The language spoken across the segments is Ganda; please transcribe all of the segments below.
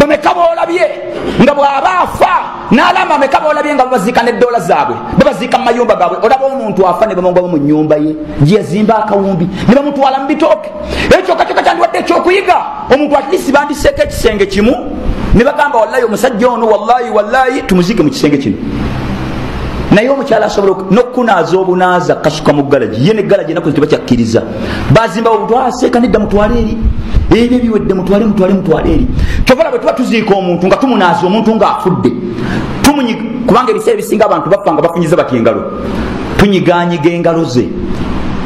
bameka boolabye nga bw'aba afa n'alamba ameka boolabye nga babaziika neddoola zaabwe babaziika mu mayumba gaabwe. Olaba omuntu afa ne bamugaba mu nyumba ye gye yazimba akawumbi ne bamutwala mu bitooke. Ekyo kakyaka kyandiwadde ekyokuyiga. Omuntu atlisi bandiseeko ekisenge kimu ne bagamba wallayi omusajja ono wallayi wallayi tumuziike mu kisenge kino. Naye omukyala asobola nokunaaza obunaaza kasuka mu galagi ye negalagi enaku tebakyakkiriza bazimbawo butwaseeka nedda mutwale eri ebyo ebiwedde mutwale mutwale mutwale eri. Kyovala bwe tuba tuziika omuntu nga tumunaaza omuntu ngaafudde kubanga ebiseera ebisinga abantu bafa nga bafunyiza batya engalo tunyiganyiga engalo ze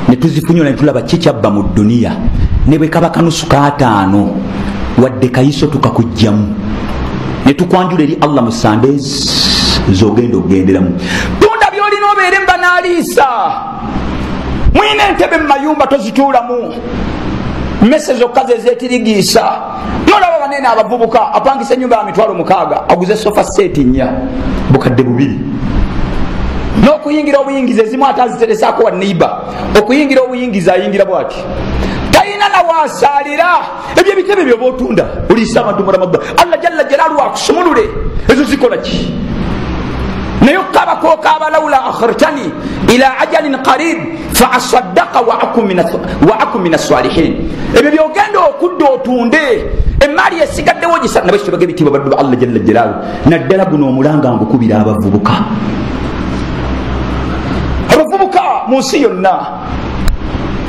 netuzifunyula netulaba kikyabba mu duniya ne bwe kaba kanusu kaataano wadde kayiso tukakugjamu netukwanjula eri allah mu sandezi zogenda okugenderamu. Tunda byolina obeere mbanaliisa mwina entebe mumayumba tozituulamu mese zokka zezetirigiisa nolaba banene abavubuka apangisa enyumba ya mitwalo mukaaga aguze sofa seti nnya. Bukadde bubiri. N'okuyingira obuyingiza ezimu ate aziteresaako wa neiba okuyingira obuyingiza ayingira bwati? Talina nawasaalira ebyo ebitebe byoba otunda oliisa abantu mulamagba allah jalla jalaalu akusumulule ezo zikola ki? Naye okukabakookaaba laula akhartani ila ajalin qarib fa asaddaka wa aku min assalihin ebyo byogenda okudda otunde emaali esigaddewo nabakitobaga ebitiibwa baddu ba allah jalla jalaalu naddala guno omulanga ngukubira abavubuka. Abavubuka mu nsi yonna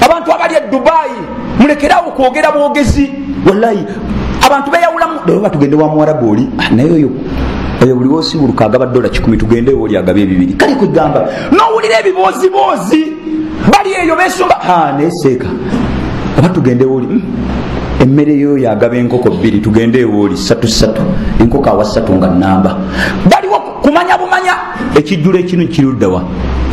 abantu abali e dubayi mulekerawo kwogera bwogezi. Wallahi abantu beyawulamu oba tugende wa muwarabu oli naye oyo oyo buli wosibuluka agaba dola kikumi tugendewo oli agaba ebibiri. Kale kwegamba nowulira ebiboziboozi bali eyo besumba naye seeka. Oba tugendewo oli emmere yoyo agaba enkoko bbiri tugendeewo oli satu satu. Enkoko awa satu nga namba baliwo kumanya bumanya. Ekijjulo ekinu kiruddawa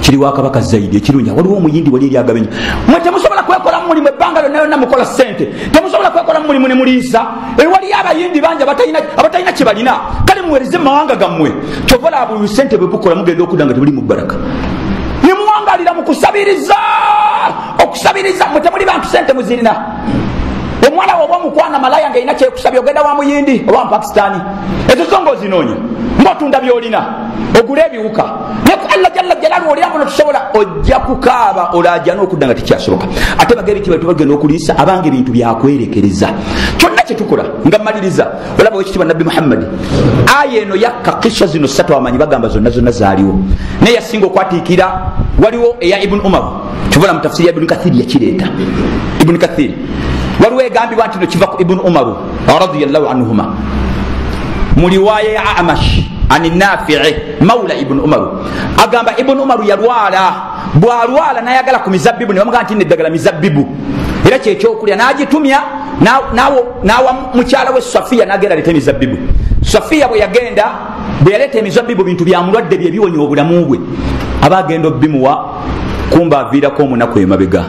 kiri wakabaka zaidi ekirungi. Waliwo omuyindi wali eri agaba enyo mwe temusobola kwekolamu mulimu ebbanga lyonna yonna mukola sente temusobola kwekolamu mulimu ne muliisa. Ewaliyo abayindi bangi abatalina kye balina. Kale muwereze mu mawanga gammwe. Kyovola abuyu sente bwe bukola mugenda okudda nga tebuli mu baraka nemuwangalira mu kusabiriza okusabiriza mwe temuli bantu sente muzirina. Omwana we oba omukwana malaya nga erina kyekusabya ogenda wa muyindi oba mupakistani ezo so ngaozinoonya ngaotunda byolina ogule ebiwuka. Naye allah jalalu oliamuno tusobola ojja kukaaba olaja n'okudda nga tekyasoboka ate baga ebitiibwa tubagenda okuliisa abanga ebintu byakwerekereza. Kyonna kyetukola nga maliriza olaba wekitiibwa nabbi muhammadi aya eno yakka kisa zino satu amanyi bagamba zonna zonna zaaliwo. Naye yasinga okwatiikira waliwo eya ibuni umaru kivola mu tafsiri ya ibuni kathiri yakireeta. Ibuni kathiri waliwo egambibwa nti no kiva ku ibuni umaru radiallahu anhuma. Mu riwaya ya amash ani nafii maula ibuni umaru. Agamba ibuni umaru yalwala bwalwala nayagala ku mizabbibu nebamugaa nti neddagala mizabbibu. Era kyekyokulya nagitumya nawa mukyala we safiya nagenda aleta emizabbibu. Safiya bwe yagenda bwe yaleeta emizabbibu bintu byamulwadde byebiwonya obulamu bwe aba agenda obimuwa kumba aviirako omunaku emabega.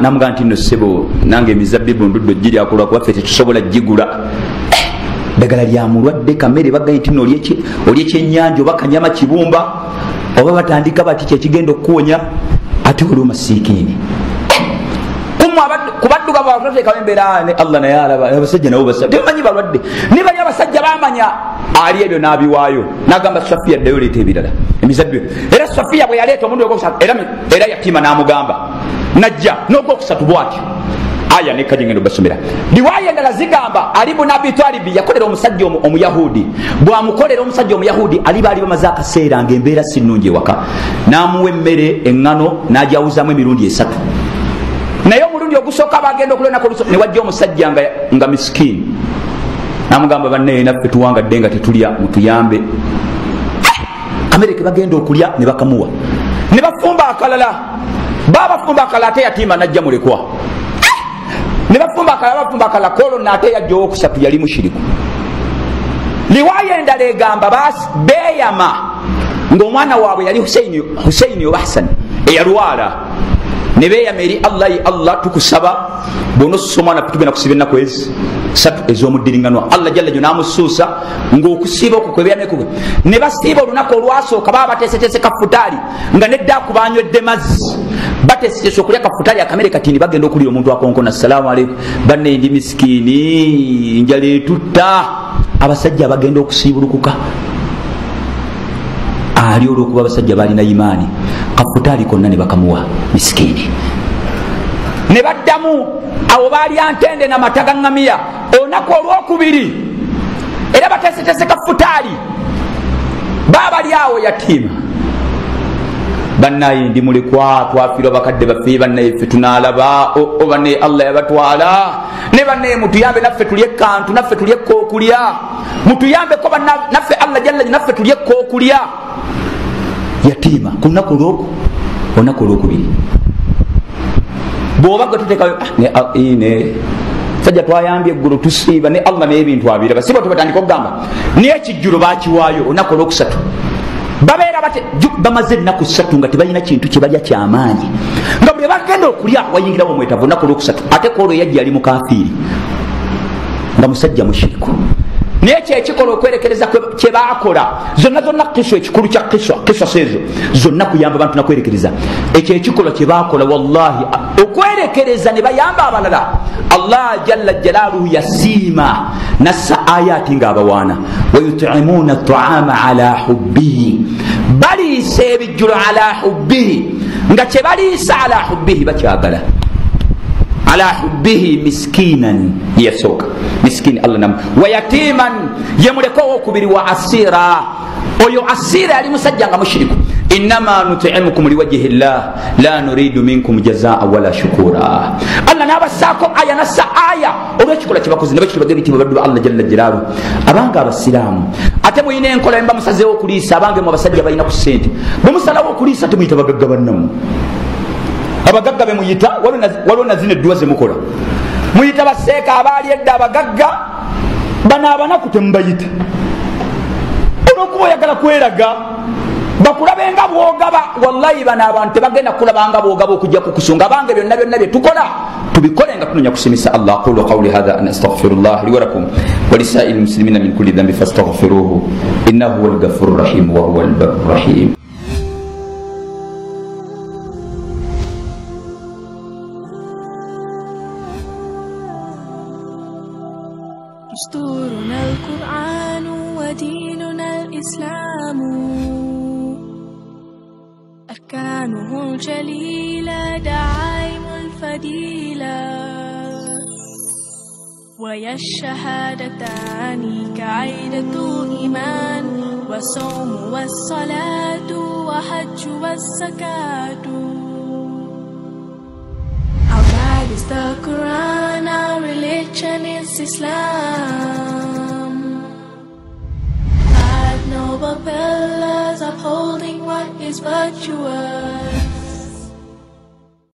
Namugaa nti no sebo nange emizabbibu ndudde ogiryakulwa kuba ffe tetusobola gigula ddagala lyamulwadde kamere bagaye nti oli ekyenyanja oba kanyama kibumba oba batandika bati kyekigenda okuwonya ate oli omasiikini kubadduka bwatoteekawo embeera ne allah naye alaba abasajja nabo tebamanyi balwadde. Ne bali abasajja bamanya ali ebyo n'abiwaayo nagamba safiya ddayo leeta ebirala emizabbibu era safiya bwe yaleeta omundu era yatima n'amugamba najja n'ogwokusatu bwatyo aya nekka gyengenda obasomera riwaya endala zigamba ali bunu abitalibi yakolera omusajja omuyahudi. Bwamukolera omusajja omuyahudi ali baali bamaze akaseera nga embeera si nnungi ewaka. Namuwa emmere eŋŋano najawuzamu emirundi esatu. Naye omulundi ogusooka bagenda okulonako newajja omusajja nga misikini namugamba bannaye naffe tuwangadde nga tetulya mutuyambe. Kamere ke bagenda okulya ne bakamuwa. Ne bafumba akalala. Babafumba akalala ate yatimba najja mulekwa ne bafumba akalala bafumba akalala kolo naate yajja owokusatu yali mushiriku. Liwaya endala egamba beyama ngaomwana waabwe yali huseini oba hasani eyalwala. Ne beyama eri allah yi allah tukusaba. Bwonosusa omwana tugenda kusiba enaku ezi satu ez'omuddiringanwa allah jalla jo namusuusa ngaokusiiba okwo kwebeyamekugwe ne basiiba olunaku olwasooka baba bateeseteese kafutaali nga neddaku banywedde mazzi bateeseteese okulya kafutaali akamere kati ni bagenda okulira omuntu akonkona assalamu aleikum banne ndi misikiini njala etutta abasajja bagenda okusiibulukuka. Ali olwokuba abasajja balina imaani. Kafutaali konna ne bakamuwa misikiini ne baddamu awo balya ntende namata gaŋŋamiya olunaku olwokubiri era batesetese kafutaali. Babali awo yatiima bannaye ndi mulekwa twafirwa bakadde baffe bannaye ffe tunalaba obanaye allah yabatwala. Ne bannaye mutuyambe naffe tulye kantu naffe tulye kokulya mutuyambeko naffe allah jalla naffe tulye kokulya yatiima ku lunaku olwoku olunaku olwokubiri. Bwoba gwe tutekayo ah, ah, ne sajja twayambye eggulu tusiiba ne allah naye ebintu abiraba siba tubatandika okugamba naye ekijjulo bakiwaayo olunaku olwokusatu babeera bate bamaze ennaku ssatu nga tebalina kintu kyebalya kyamaanyi nga buli bagenda okulya wayingirawo omwetavu olunaku olwokusatu ate koolwo yajja ali mukafiiri nga musajja mushiriku. Naye kyekikola okwerekereza kyebakola zonna zonna kiswa ekikulu kya kiswa kiswa seezo zonna kuyamba abantu nakwerekereza. Ekyo ekikola kyebakola wallahi okwerekereza ne bayamba abalala. Allah jalla jalaaluhu yasiima نس آيات غابوانا ويطعمون الطعام على حبه. بلي سيبجر على حبه. نقاتش بلي على حبه بك على حبه مسكينا يسوك. مسكين الله نم. ويتيما يملكوه كبير وعسيرا. Oyo asira yali musajja nga mushiriku. Inama nutimukum liwajihi llah la nuridu minkum jazaa wala shukura. Allah nabasaako aya nassa aya. Olwekikola kyebakoze nebakitibagabitibwa baddu ba allah jalla jalaalu abanga abasiraamu ate muyina enkola emba musazeewo okuliisa abange mu abasajja balina ku sente bwemusalawo okuliisa temuyita bagagga bannamu abagagga bemuyita waliwo nazina edduwa zemukola muyita baseeka abaali edda abagagga bano abanaku temubayita nokuba oyagala kweraga bakulaba nga bwogaba. Wallahi bano abantu tebagenda kulaba nga bwogaba okujja kukusunga bange byonna byonna bye tukola تبكر عندك من يقسم الله قولوا قولي هذا أن أستغفر الله لي ولكم ولسائر المسلمين من كل ذنب فاستغفروه إنه هو الغفور الرحيم وهو البر الرحيم دستورنا القرآن وديننا الإسلام. أركانه الجليلة دعائم الفديلة ويا الشهادتان كعيدة إيمان والصوم والصلاة وحج والزكاة. God is the Quran, our religion is Islam. Pillars upholding what is virtuous.